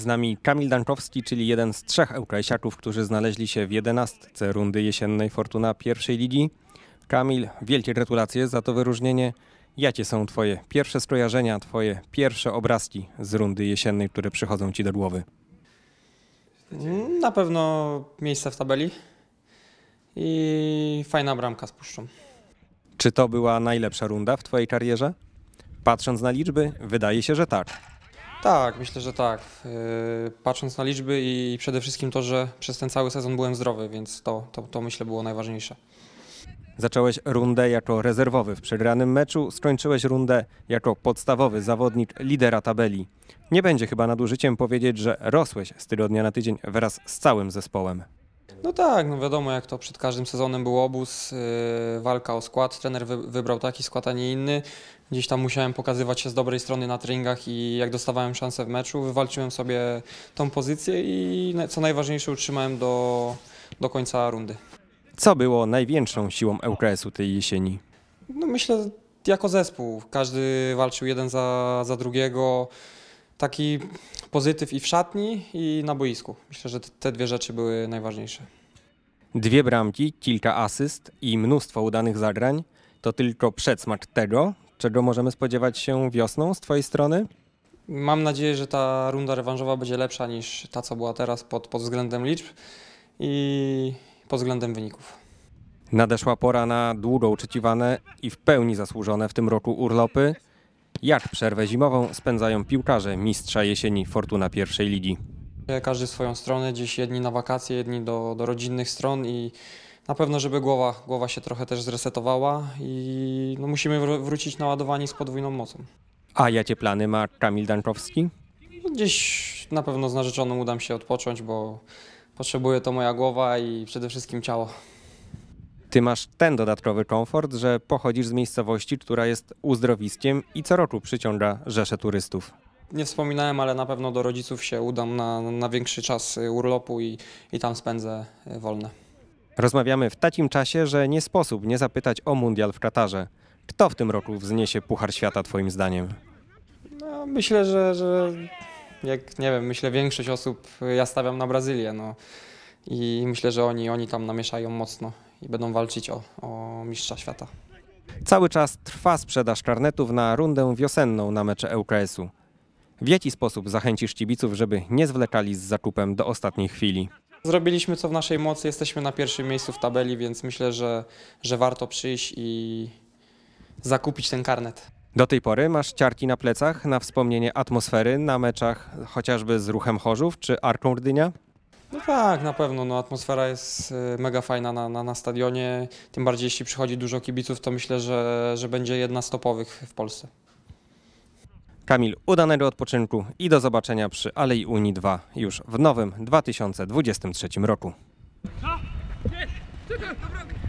Z nami Kamil Dankowski, czyli jeden z trzech eukajsiaków, którzy znaleźli się w jedenastce rundy jesiennej Fortuna pierwszej ligi. Kamil, wielkie gratulacje za to wyróżnienie. Jakie są twoje pierwsze skojarzenia, twoje pierwsze obrazki z rundy jesiennej, które przychodzą ci do głowy? Na pewno miejsce w tabeli i fajna bramka z puszczą. Czy to była najlepsza runda w twojej karierze? Patrząc na liczby, wydaje się, że tak. Tak, myślę, że tak. Yy, Patrząc na liczby i przede wszystkim to, że przez ten cały sezon byłem zdrowy, więc to, to, to myślę było najważniejsze. Zacząłeś rundę jako rezerwowy w przegranym meczu, skończyłeś rundę jako podstawowy zawodnik lidera tabeli. Nie będzie chyba nadużyciem powiedzieć, że rosłeś z tygodnia na tydzień wraz z całym zespołem. No tak, no wiadomo jak to przed każdym sezonem był obóz, yy, walka o skład, trener wy, wybrał taki skład, a nie inny. Gdzieś tam musiałem pokazywać się z dobrej strony na treningach i jak dostawałem szansę w meczu, wywalczyłem sobie tą pozycję i co najważniejsze utrzymałem do, do końca rundy. Co było największą siłą ŁKS-u tej jesieni? No myślę, jako zespół. Każdy walczył jeden za, za drugiego. Taki pozytyw i w szatni, i na boisku. Myślę, że te, dwie rzeczy były najważniejsze. Dwie bramki, kilka asyst i mnóstwo udanych zagrań to tylko przedsmak tego, czego możemy spodziewać się wiosną z twojej strony? Mam nadzieję, że ta runda rewanżowa będzie lepsza niż ta, co była teraz pod, pod względem liczb i pod względem wyników. Nadeszła pora na długo oczekiwane i w pełni zasłużone w tym roku urlopy. Jak przerwę zimową spędzają piłkarze mistrza jesieni Fortuna pierwszej ligi? Każdy swoją stronę, gdzieś jedni na wakacje, jedni do, do rodzinnych stron i na pewno, żeby głowa, głowa się trochę też zresetowała i no, musimy wró- wrócić naładowani z podwójną mocą. A jakie plany ma Kamil Dankowski? Gdzieś na pewno z narzeczoną uda mi się odpocząć, bo potrzebuje to moja głowa i przede wszystkim ciało. Ty masz ten dodatkowy komfort, że pochodzisz z miejscowości, która jest uzdrowiskiem i co roku przyciąga rzesze turystów. Nie wspominałem, ale na pewno do rodziców się udam na, na większy czas y, urlopu i, i tam spędzę y, wolne. Rozmawiamy w takim czasie, że nie sposób nie zapytać o mundial w Katarze. Kto w tym roku wzniesie Puchar Świata twoim zdaniem? No, myślę, że, że jak nie wiem, myślę większość osób, y, ja stawiam na Brazylię. No. I myślę, że oni, oni tam namieszają mocno i będą walczyć o, o mistrza świata. Cały czas trwa sprzedaż karnetów na rundę wiosenną na mecze ŁKS-u. W jaki sposób zachęcisz kibiców, żeby nie zwlekali z zakupem do ostatniej chwili? Zrobiliśmy co w naszej mocy, jesteśmy na pierwszym miejscu w tabeli, więc myślę, że, że warto przyjść i zakupić ten karnet. Do tej pory masz ciarki na plecach na wspomnienie atmosfery na meczach chociażby z Ruchem Chorzów czy Arką Rdynia? No tak, na pewno. No, atmosfera jest y, mega fajna na, na, na stadionie. Tym bardziej jeśli przychodzi dużo kibiców, to myślę, że, że będzie jedna z topowych w Polsce. Kamil, udanego odpoczynku i do zobaczenia przy Alei Unii 2 już w nowym 2023 roku. Czekaj, dobra,